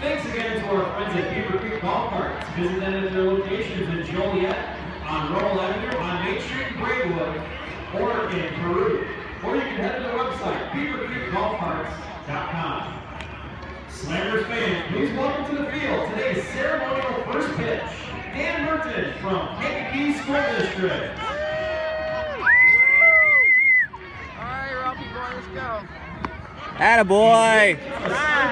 Thanks again to our friends at Beaver Creek Golf Carts. Visit them at their locations in Joliet, on Roll Avenue, on Main Street in Braidwood, or in Peru. Or you can head to their website, beavercreekgolfcarts.com. Slammers fans, please welcome to the field today's ceremonial first pitch, Dan Merten from Kankakee School District. All right, Ralphie boy, let's go. Attaboy! boy.